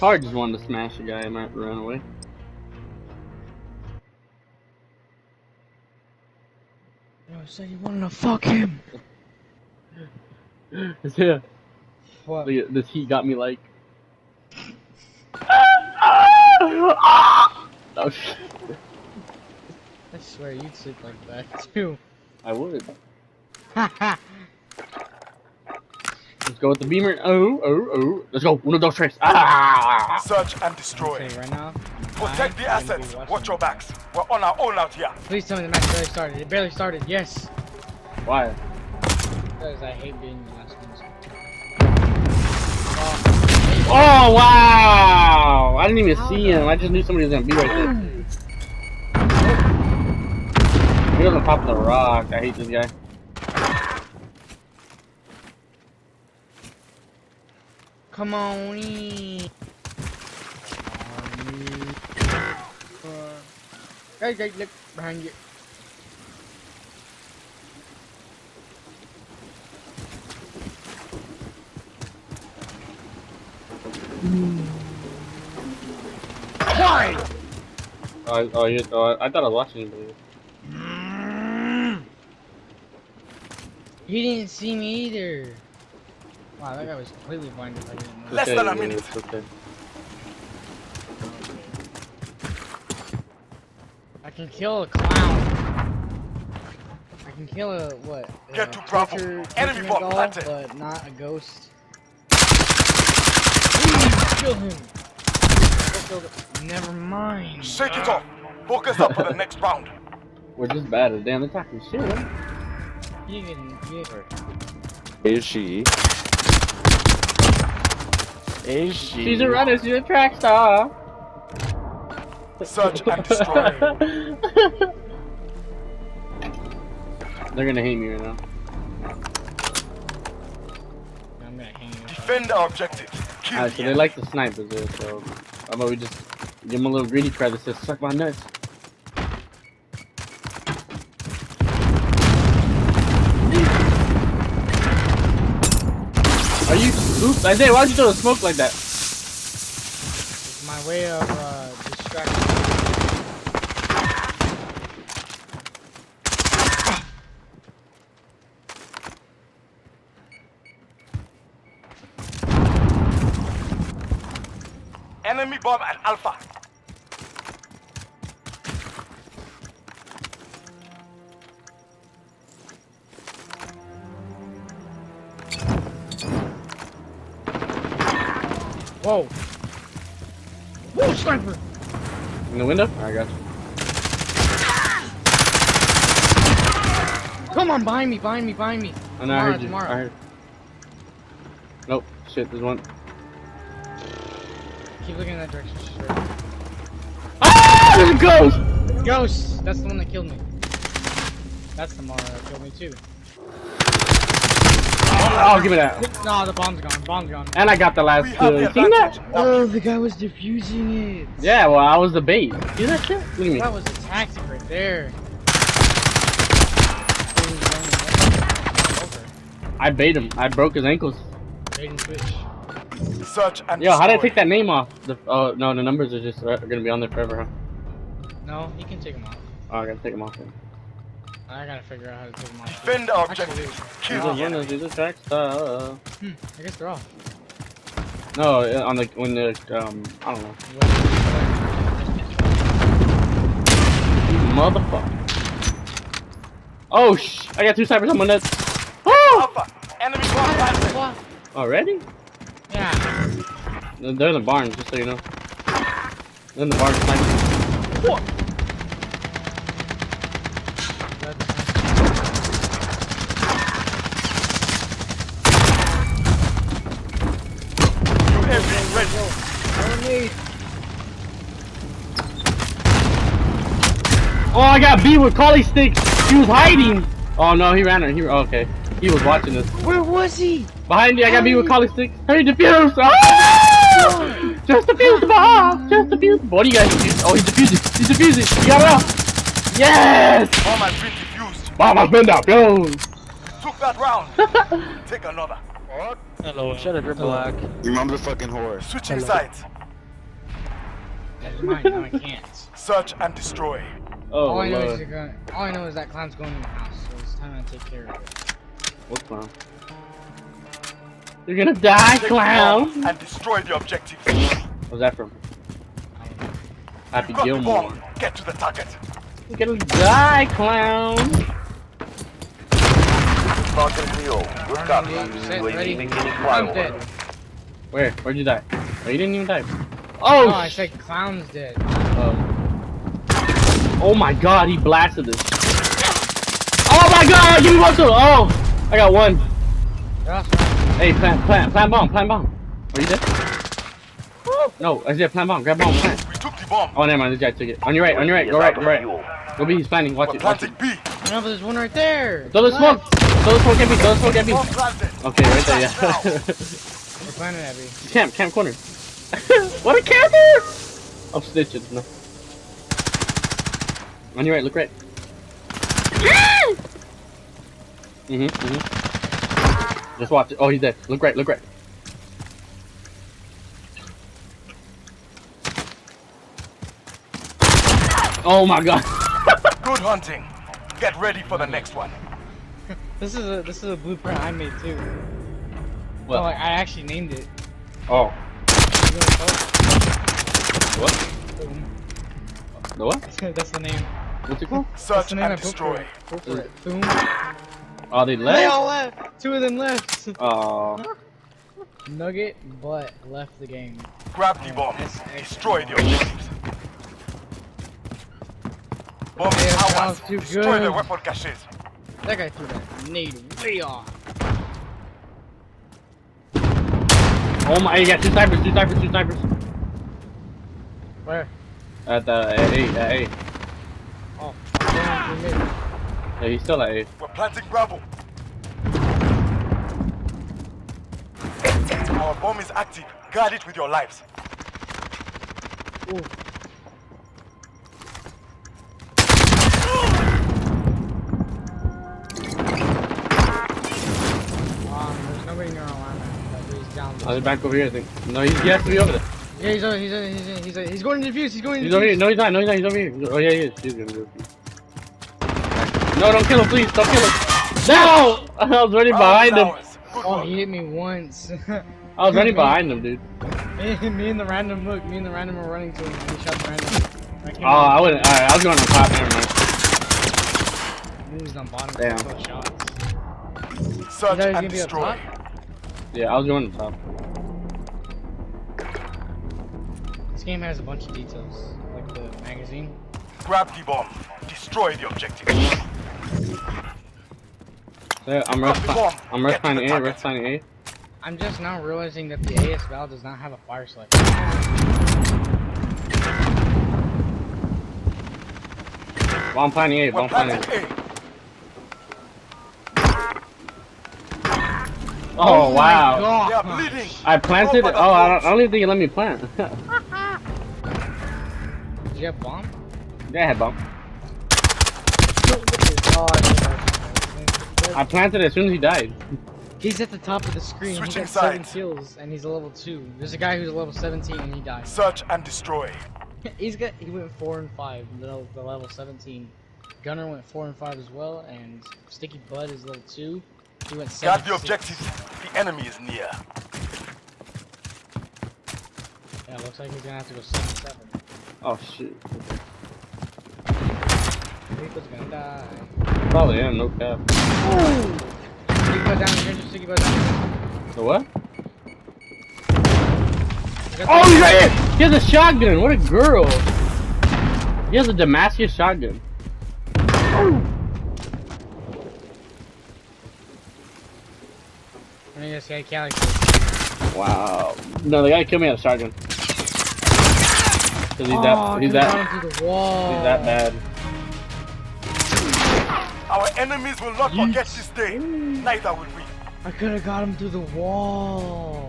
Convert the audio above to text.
Hard just wanted to smash a guy and might run away. Yo, said you wanted to fuck him. yeah. What? Look at- This heat got me like. Oh, shit. I swear you'd sleep like that too. I would. Haha. Let's go with the beamer. Oh, oh, oh. Let's go. Uno, dos, tres. Ah! Search and destroy. Okay, right now. Protect the I'm gonna be assets. Watch your backs. We're on our own out here. Please tell me the match barely started. It barely started. Yes. Why? Because I hate being the last ones. Oh, wow! I didn't even see him. I just knew somebody was gonna be right there. He doesn't pop of the rock. I hate this guy. Come on. in. Hey, hey, look behind you. Why? Oh, oh, you, oh, I thought I was watching you. You didn't see me either. Wow, that guy was completely blinded. I didn't know. Less Okay, than a minute. it's okay. I can kill a clown. I can kill a what? Get a to Bravo. torture- Enemy torture bomb planted. but not a ghost. Please kill him. Never mind. Shake it off. Focus up for the next round. We're just bad at damn. They're shit. You can, you Is she? Is she? She's a runner. She's a track star. Search and destroy. They're gonna hate me right now. I'm gonna hang. Defend our objective. Alright, so they like the snipers there, so how about we just give them a little greedy cry that says suck my nuts. Are you oops, Isaiah, why'd you throw the smoke like that? It's my way of uh, distracting. Enemy bomb at Alpha. Whoa! Whoa, sniper! In the window? I got you. Come on, behind me, behind me, behind me. Oh, no, I Tomorrow, heard you. tomorrow. I heard. Nope. Shit, there's one. Keep looking in that direction. Straight. Ah! There's a ghost! Ghost! That's the one that killed me. That's the Mara that killed me too. Oh, give me that. No, the bomb's gone. Bomb's gone. And I got the last We have kill. the You seen that? Oh, the guy was defusing it. Yeah, well, I was the bait. See that shit? Look at me. That was a tactic right there. I bait him. I broke his ankles. Bait and switch. Search and Yo, how did I take that name off? The, oh, no, the numbers are just are gonna be on there forever, huh? No, you can take him off. Oh, I gotta take them off. Then. I gotta figure out how to take him off. Defend our Actually, objective. He's Kill a the winner, enemy. he's a track star. Hmm, I guess they're off. No, uh, on the when the um, I don't know, motherfucker. Oh sh! I got two snipers on my nuts. Oh! Alpha. Enemy bomb Already? Yeah. They're they're in the barn, just so you know. They're in the barn sniping. UAV ready. Oh, I got beat with Kali sticks. He was hiding. Oh no, he ran. He oh, okay. He was watching us. Where was he? Behind me, I got beat with Kali sticks. Hurry, defuse! Oh! Just defuse the bomb! Just defuse. What do you guys defuse? Oh, he's defusing. He's defusing. You got it out. Yes! Bomb has been defused. Bomb has been down. Took that round. Take another. What? Hello. Shut up, you're black. You motherfucking whore. Switching sides. Never mind, now I can't. Search and destroy. Oh, all I know is Lord. you're going. All I know is that clown's going in the house, so it's time to take care of it. What clown? You're gonna die, Take clown! and destroy the objective. What's that from? I don't know. Happy You've got the Gilmore. Get to the target. You're gonna die, clown! Falcon Zero. Good copy. Alright, set, UAV ready. beginning I'm dead. Where? Where'd you die? Oh, you didn't even die. Oh, Oh, I said clown's dead. oh. Oh my god, he blasted this. Oh my god, give me one too! Oh! I got one. That's. Hey, plant, plant, plant bomb, plant bomb. Are you dead? No, I said plant bomb, grab bomb, plant. We took the bomb. Oh, never mind, this guy took it. On your right, on your right, go right, go right. Go B, he's planting, watch We're it, watch planting it. B. No, but there's one right there. Throw the smoke! Left. Throw the smoke at me, throw the smoke at me. Okay, right there, yeah. We're planning at me. camp, camp corner. what a camper! I'm snitching, no. On your right, look right. Mm-hmm, mm-hmm. Just watch it. Oh, he's dead. Look right, look right. Oh my god. Good hunting. Get ready for the next one. This is a this is a blueprint I made too. What? Oh, like, I actually named it. Oh. You what What? it's called? The what? That's the name. What's it called? Search the name I and destroy. Go for it. Boom. Oh, they left? They all left. Two of them left. Oh. Nugget, but left the game. Grab the bomb. Destroy the objectives. Bomb Yeah, is ours. was too Destroy the good. weapon caches. That guy threw that grenade way off. Oh my, you got two snipers, two snipers, two snipers. Where? At the at A, at A. Oh, going through mid. Yeah, he's still at A. We're planting Bravo. Our bomb is active. Guard it with your lives. Ooh. There's nobody near Atlanta. That he's down. He's back over here, I think. No, he's, he has to be over there. Yeah, he's over, he's over, he's over, he's over, he's going to defuse. He's going to He's over here. No, he's not. No, he's not. He's over here. Oh, yeah, he is. He's gonna go. No, don't kill him, please. Don't kill him. No! I was running oh, behind him. Oh, he hit me once. I was running behind him, dude. me, me and the random look, me and the random were running to him he shot the random. I came Oh, I wouldn't. Alright, I was going on top. Never mind. He was on bottom. Damn. Damn. Shots. Search You and gonna be up destroy. Yeah, I was going on top. This game has a bunch of details, like the magazine. Grab the bomb. Destroy the objective. Yeah, I'm Drop rush. I'm rush Get to the finding A. target. Rush finding A. I'm just now realizing that the AS Val does not have a fire select. Bomb finding A. We're Bomb finding planting A. A. Oh, oh, my wow. God. I planted Go it. Oh, I don't. I don't even think you let me plant. Did you have bomb? yeah, I had bomb. I planted as soon as he died. He's at the top of the screen. Switching he got seven sides. kills, and he's a level two. There's a guy who's a level 17, and he died. Search and destroy. he's got. He went four and five. The, the level 17. Gunner went four and five as well, and Sticky Bud is level two. He went seven. Guard the and six. objective. The enemy is near. Yeah, looks like he's gonna have to go seven seven. Oh shit. Rico's gonna die. Probably am, no cap. Sticky Bud down. Sticky Bud down. The what? Oh, he's right here! He has a shotgun! What a girl! He has a Damascus shotgun. I think this guy Cali. Wow. No, the guy killed me with a shotgun. Cause he's oh, that, he's that, got him through the he's that bad. Our enemies will not forget this day. Neither will we. I could have got him through the wall.